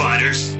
fighters.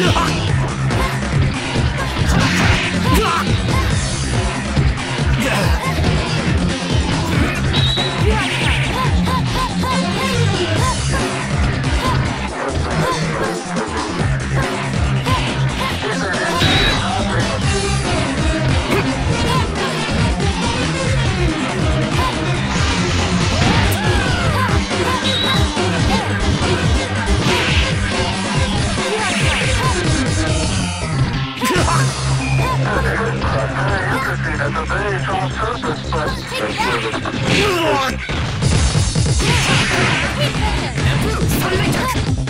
the very top